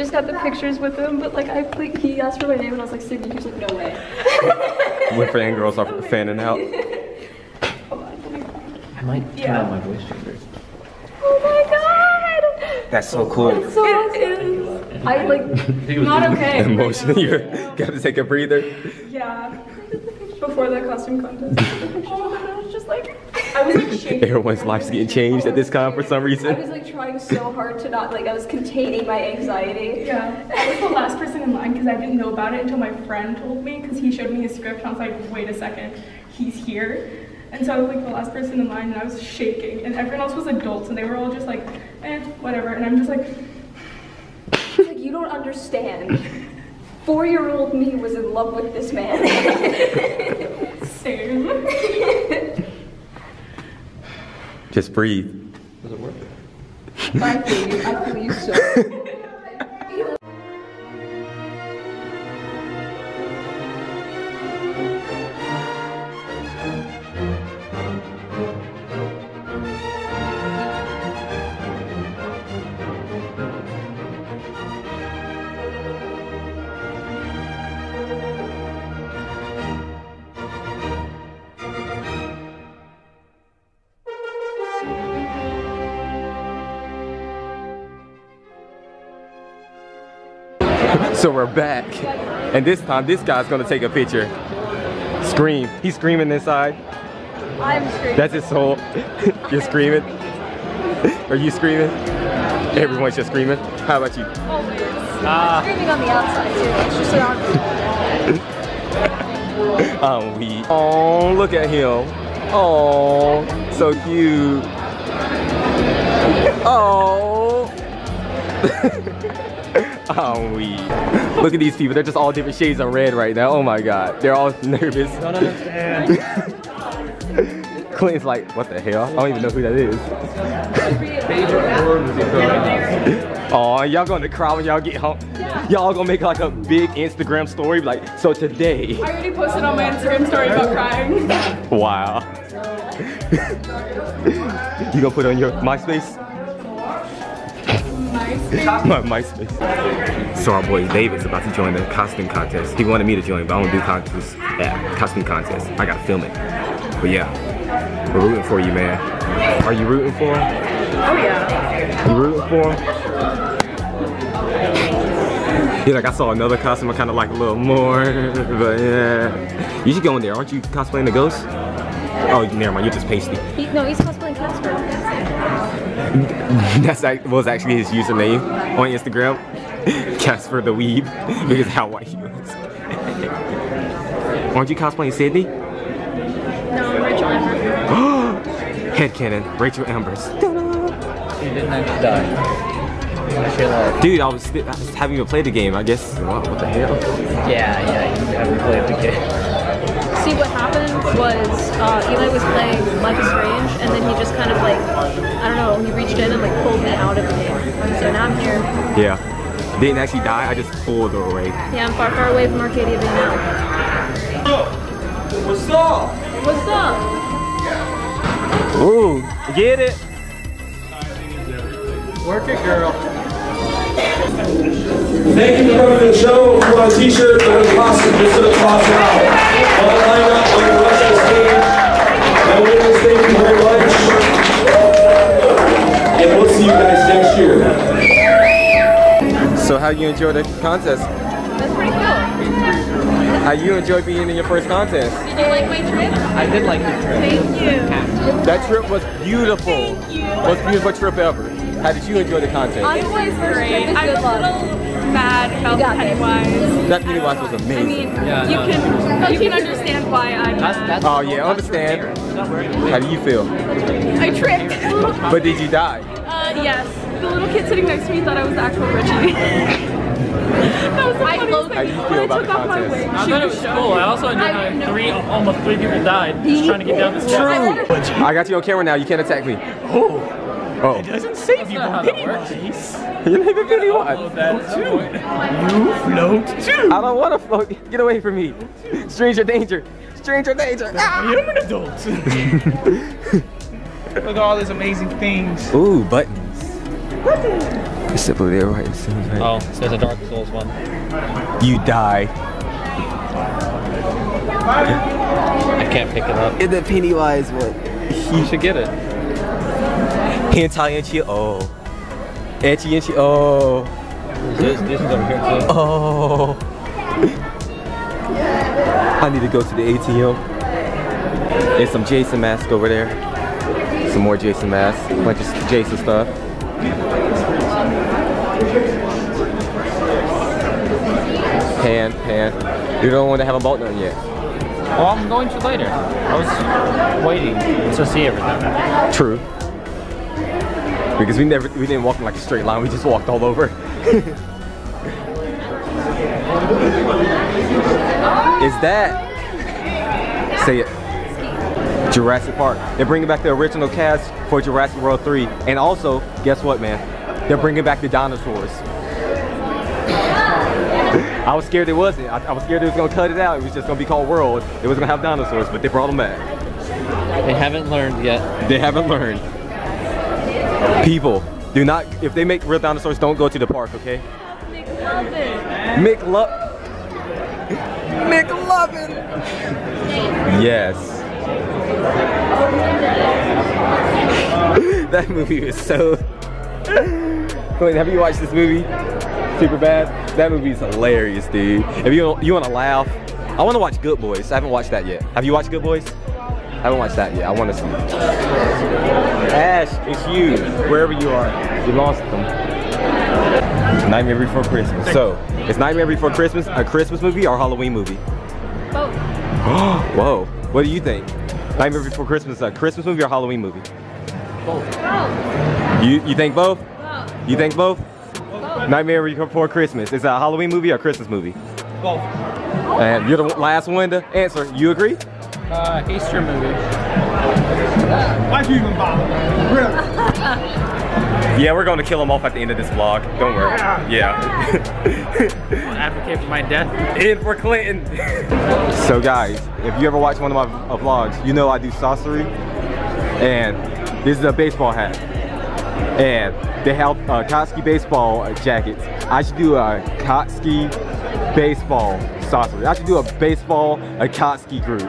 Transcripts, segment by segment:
just got the pictures with him, but like I like he asked for my name and I was like Sydney. He was like, no way. When fangirls are fanning out. I might turn on my voice changer. Oh my god! That's so cool. It's so awesome. I like not okay. Emotionally, you gotta take a breather. Yeah. Before the costume contest, oh, I was just like, I was like shaking. Everyone's life's getting changed at this time for some reason. I was like trying so hard to not like I was containing my anxiety. Yeah, I was the last person in line because I didn't know about it until my friend told me because he showed me his script and I was like, wait a second, he's here. And so I was like the last person in line and I was shaking and everyone else was adults and they were all just like, eh, whatever. And I'm just like, Like you don't understand. Four-year-old me was in love with this man. same. Just breathe. Does it work? I feel you. I feel you so. So we're back. And this time, this guy's gonna take a picture. Scream. He's screaming inside. I'm screaming. That's his soul. You're screaming. Are you screaming? Everyone's just screaming. How about you? Always. Screaming on the outside too. It's just an Oh, we. Oh, look at him. Oh, so cute. Oh. oh, we. Look at these people. They're just all different shades of red right now. Oh my God. They're all nervous. Don't understand. Clinton's like, what the hell? I don't even know who that is. Favorite horror movie growing up? Oh, y'all gonna cry when y'all get home. Y'all gonna make like a big Instagram story, like, so today. I already posted on my Instagram story about crying. Wow. you gonna put it on your MySpace? Nice. My MySpace. So our boy David's about to join the costume contest. He wanted me to join, but I don't do contests. Yeah, uh, costume contests. I gotta film it. But yeah, we're rooting for you, man. Are you rooting for him? Oh yeah. You rooting for him? Yeah, like I saw another costume I kind of like a little more, but yeah. You should go in there. Aren't you cosplaying the ghost? Oh, never mind. You're just pasty. He, no, he's cosplaying Casper. That's like, was actually his username on Instagram. Casper the Weeb, because how white he was. Aren't you cosplaying Sydney? No, I'm Rachel Amber. Headcanon, Rachel Ambers. He didn't actually die. I feel like, Dude, I was, sti- I was having to play the game. I guess. What, what the hell? yeah, yeah, you haven't played the game. See, what happened was uh, Eli was playing Life is Strange, and then he just kind of like, I don't know, he reached in and like pulled me out of the game. So now I'm here. Yeah. Didn't actually die. I just pulled her away. Yeah, I'm far, far away from Arcadia Bay now. What's up? What's up? Ooh, get it. Work it, girl. Thank you for coming to the show. If you want a t-shirt or a costume, just to the toss it out. All line up on the rest of the stage. And winners, thank you very much. And we'll see you guys next year. So how you enjoy the contest? That's pretty cool. How you enjoy being in your first contest? Did you like my trip? I did like the trip. Thank you. That trip was beautiful. Thank you. Most beautiful trip ever. How did you enjoy the contest? Honestly, first trip is I'm good a luck. little mad about got this. Pennywise. That Pennywise was amazing. I mean, Yeah, you no, can you can understand why I'm uh, That's, mad. that's, Oh yeah, I understand. How do you feel? I tripped. But did you die? Yes. The little kid sitting next to me thought I was the actual Richie. that was the I funniest low- thing. How do you feel when I took off my contest? wig, I she thought it was was cool. I also enjoyed I how know. three, almost three people died just trying to get down the steps. True. I got you on camera now. You can't attack me. Oh, Oh, it doesn't save you not from how that works. Pennywise. you didn't even Pennywise. You float too. I don't want to float. Get away from me. Stranger danger. Stranger danger. Ah! I am an adult. Look at all these amazing things. Ooh, buttons. It's Simply there, right? Simply right. Oh, so there's a Dark Souls one. You die. I can't pick it up. In the Pennywise one. You should get it. Hentai Enchi. Oh. Enchi Enchi. Oh. This, this is over here too. Oh. I need to go to the ATM. There's some Jason mask over there. Some more Jason masks. Bunch of Jason stuff. Pan, pan. You don't want to have a boat done yet. Well, I'm going to later. I was waiting to see everything. True. Because we never, we didn't walk in like a straight line. We just walked all over. Is that? Say it. Jurassic Park. They're bringing back the original cast for Jurassic World 3. And also, guess what, man? They're bringing back the dinosaurs. I was scared it wasn't. I, I was scared it was gonna cut it out. It was just gonna be called World. It was gonna have dinosaurs, but they brought them back. They haven't learned yet. They haven't learned. People, do not, if they make real dinosaurs, don't go to the park, okay? McLovin. McLovin. Yes. that movie was so. Wait, have you watched this movie? Superbad. That movie's hilarious, dude. If you you want to laugh, I want to watch Good Boys. I haven't watched that yet. Have you watched Good Boys? I haven't watched that yet. I want to see it. Ash, it's you. Wherever you are, you lost them. Nightmare Before Christmas. So, is Nightmare Before Christmas a Christmas movie or a Halloween movie? Both. Whoa. What do you think? Nightmare Before Christmas a Christmas movie or Halloween movie? Both. You you think both? Both. You think both? Both. Nightmare Before Christmas is it a Halloween movie or a Christmas movie? Both. And you're the last one to answer. You agree? Uh, Easter movie. Why'd you even bother? Really? Yeah, we're going to kill him off at the end of this vlog. Don't worry. Yeah. Advocate for my death. In for Clinton. so guys, if you ever watch one of my uh, vlogs, you know I do sorcery. And this is a baseball hat. And they have uh, Akatsuki baseball jackets. I should do a Akatsuki baseball sorcery. I should do a baseball Akatsuki group.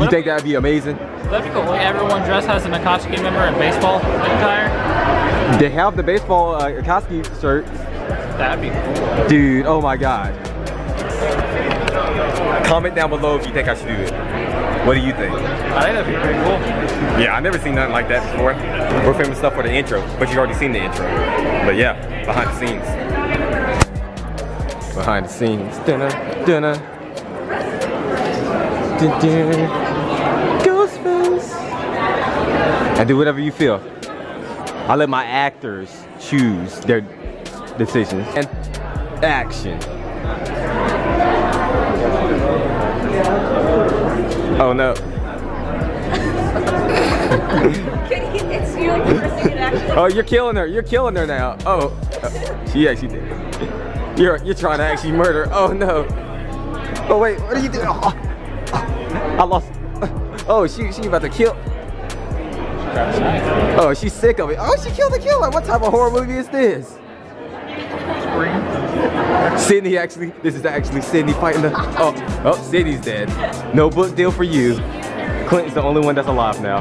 You think that'd be amazing? That'd be cool. Like everyone dressed as an Akatsuki member in baseball attire. They have the baseball uh, Akatsuki shirts. That'd be cool. Dude, oh my god. Comment down below if you think I should do it. What do you think? I think that'd be pretty cool. Yeah, I've never seen nothing like that before. We're filming stuff for the intro, but you've already seen the intro. But yeah, behind the scenes. Behind the scenes. Dinner, dinner. Dun. Ghostface. I do whatever you feel. I let my actors choose their decisions. And action. Oh no. it's you like the first thing it actually. Oh, you're killing her. You're killing her now. Oh, uh, she actually did. You're you're trying to actually murder. Oh no. Oh wait, what are you doing? Oh, oh, I lost. Oh, she she about to kill. Oh, she's sick of it. Oh, she killed the killer. What type of horror movie is this? Sydney actually, this is actually Sydney fighting the. Oh, oh, Sydney's dead. No book deal for you. Clinton's the only one that's alive now.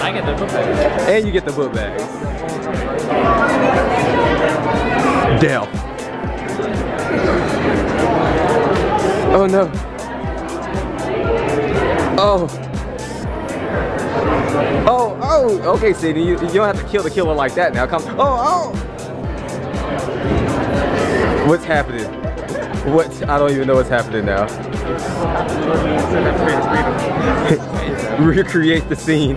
I get the book bag. And you get the book bags. Dell. Oh no. Oh. Oh, oh, okay, Sydney. You, you don't have to kill the killer like that now. Come. Oh, oh. What's happening? What? I don't even know what's happening now. Recreate the scene.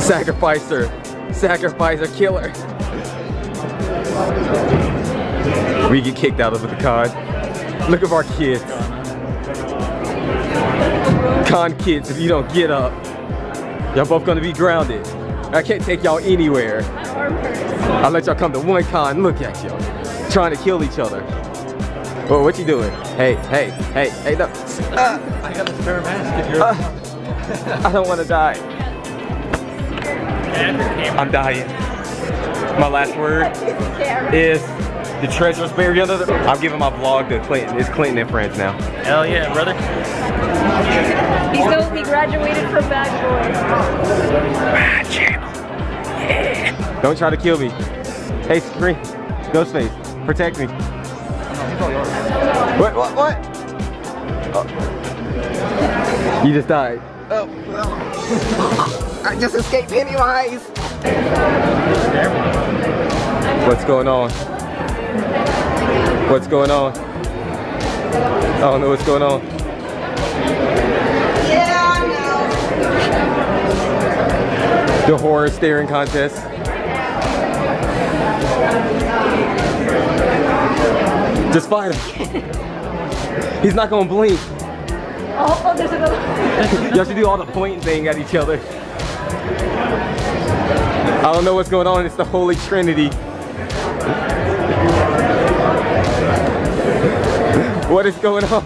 Sacrifice her. Sacrifice her. Kill. We get kicked out of the con. Look at our kids. Con kids, if you don't get up, y'all both gonna be grounded. I can't take y'all anywhere. I'll let y'all come to one con. Look at y'all. Trying to kill each other. Oh, what you doing? Hey, hey, hey, hey, no. Uh, I got a spare mask if you're. uh, I don't want to die. I'm dying. My last word is the treasure's buried under the. I'm giving my vlog to Clinton. It's Clinton and friends now. Hell yeah, brother. He's still, he graduated from Bad Boys. Don't try to kill me. Hey, Scream. Ghostface, protect me. What, what, what? Oh. You just died. Oh. I just escaped anyways. What's going on? What's going on? I don't know what's going on. The horror staring contest. Just fight him. He's not gonna blink. Oh, oh, there's another. You have to do all the pointing thing at each other. I don't know what's going on. It's the Holy Trinity. What is going on?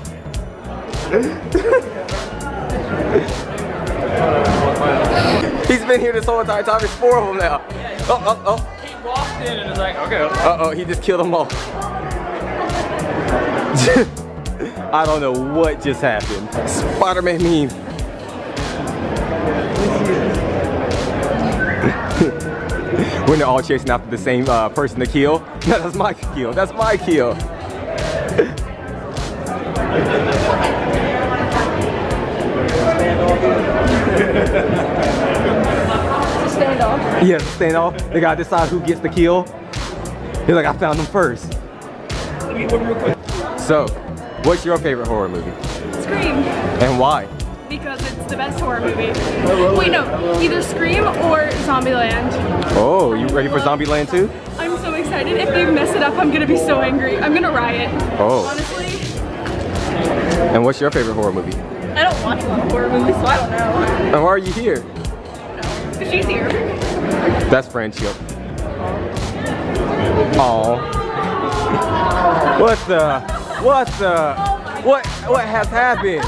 He's been here this whole entire time. It's four of them now. Oh, oh, oh. He walked in and was like, okay. Uh-oh, he just killed them all. I don't know what just happened. Spider-Man meme. when they're all chasing after the same uh, person to kill. No, that's my kill. That's my kill. Standoff. Yeah, stand off. They gotta decide who gets the kill. He's like, I found them first. So, what's your favorite horror movie? Scream. And why? Because it's the best horror movie. Wait, no. Either Scream or Zombieland. Oh, you ready for Zombieland too? I'm so excited. If they mess it up, I'm gonna be so angry. I'm gonna riot. Oh. Honestly, And what's your favorite horror movie? I don't watch a lot of horror movies, so I don't know. And why are you here? But she's here. That's friendship. Oh. What the? What the? What? What has happened?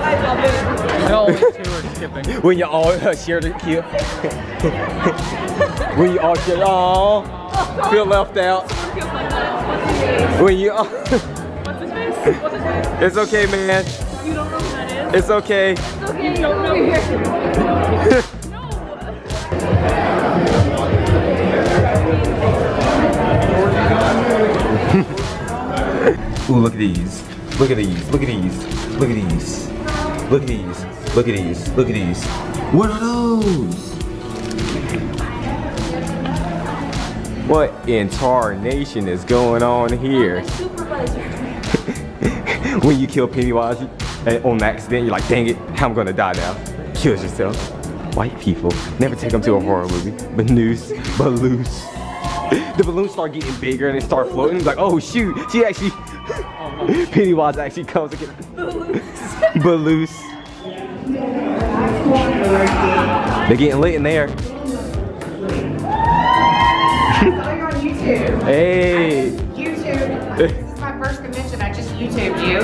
I love No, two are skipping. When you all uh, share the kill. when you all share, oh, feel left out. When you, all, it's okay, man. You don't know who that is? It's okay. Okay, you don't know. Ooh, look at these. Look at these. Look at these. Look at these. Look at these. Look at these. Look at these. What are those? What in tarnation is going on here? when you kill Pennywise you- on accident, you're like, dang it, I'm gonna die now. Kills yourself. White people never take them to a horror movie. Balloons, balloons. The balloons start getting bigger and they start floating. Like, oh shoot, she actually, Pennywise actually comes again. Balloons. They're getting lit in there. Going on YouTube. Hey. YouTube. YouTubed you.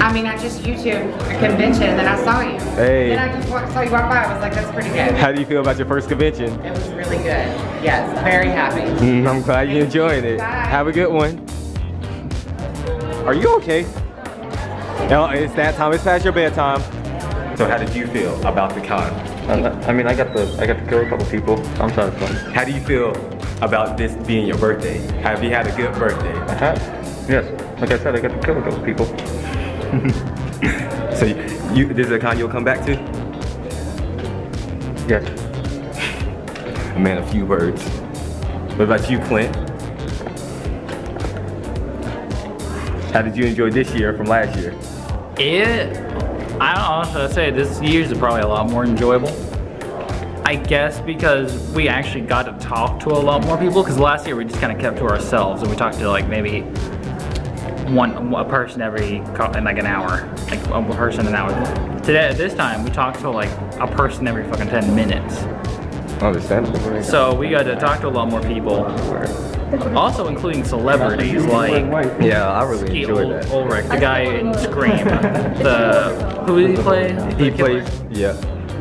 I mean, I just YouTube a convention and then I saw you. Hey. Then I just wa- saw you walk by. I was like, that's pretty good. How do you feel about your first convention? It was really good. Yes, very happy. Mm, I'm glad you enjoyed it. Have a good one. Are you okay? No, it's that time. It's past your bedtime. So how did you feel about the con? I mean, I got the I got to kill a couple people. I'm satisfied. How do you feel about this being your birthday? Have you had a good birthday? I had, yes, like I said, I got to kill a couple people. So you, you this is a con you'll come back to? Yes. A Man, a few words. What about you, Clint? How did you enjoy this year from last year? It, I don't honestly say this year's is probably a lot more enjoyable. I guess because we actually got to talk to a lot more people. Because last year we just kind of kept to ourselves and we talked to like maybe one a person every in like an hour, like a person an hour. Today, at this time we talked to like a person every fucking ten minutes. Understandable. So we got to talk to a lot more people. Also including celebrities like Yeah, I really Skeet enjoyed Ul- that. Ulrich, the guy in Scream. the who did he play? He plays, yeah.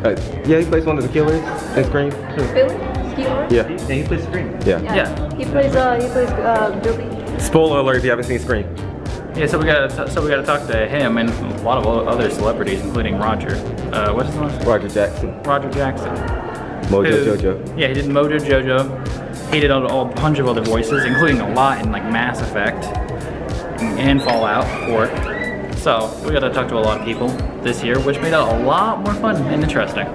Uh, yeah, he plays one of the killers in Scream. Billy? Keylord? Yeah. Yeah, he plays Scream. Yeah. Yeah. He plays uh he plays uh Billy. Spoiler alert if you haven't seen Scream. Yeah, so we gotta so we gotta talk to him and a lot of other celebrities, including Roger. Uh, what's his name? Roger Jackson. Roger Jackson. Mojo who- Jojo. Yeah, he did Mojo Jojo. He did a, a bunch of other voices, including a lot in like Mass Effect and Fallout 4. So we got to talk to a lot of people this year, which made it a lot more fun and interesting.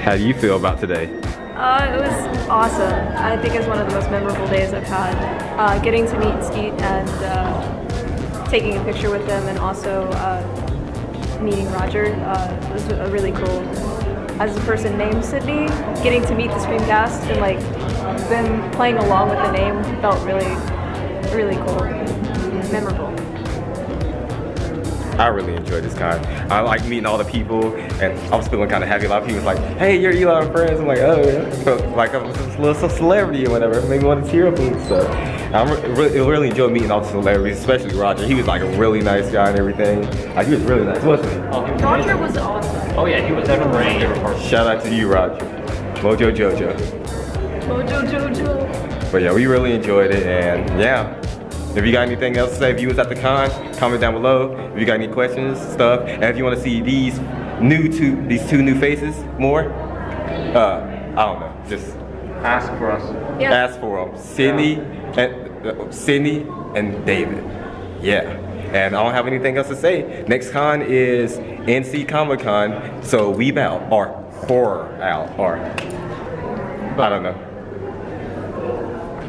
How do you feel about today? Uh, it was awesome. I think it's one of the most memorable days I've had. Uh, getting to meet Skeet and uh, taking a picture with them, and also uh, meeting Roger uh, was a really cool. As a person named Sydney, getting to meet the Screamcast and like them playing along with the name felt really, really cool, memorable. I really enjoyed this con. I like meeting all the people, and I was feeling kind of happy. A lot of people was like, "Hey, you're Eli and friends." I'm like, "Oh, yeah." Felt like I was a little celebrity or whatever. Made me want to tear up and stuff. I really, really enjoyed meeting all the celebrities, especially Roger. He was like a really nice guy and everything. Like he was really nice, wasn't he? Oh, he was Roger amazing. was awesome. Oh yeah, he was definitely my favorite part. Shout out to you, Roger. Mojo Jojo. Mojo Jojo. But yeah, we really enjoyed it, and yeah. If you got anything else to say, if you was at the con, comment down below. If you got any questions, stuff, and if you want to see these new two, these two new faces more, uh, I don't know, just Ask for us. Yeah. ask for them. Sydney and uh, Sydney and David. Yeah. And I don't have anything else to say. Next con is NC Comic Con, so Weeb out or horror out or I don't know.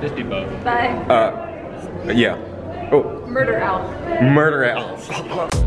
Just do both. Bye. Uh, yeah. Oh, Murder out. murder out.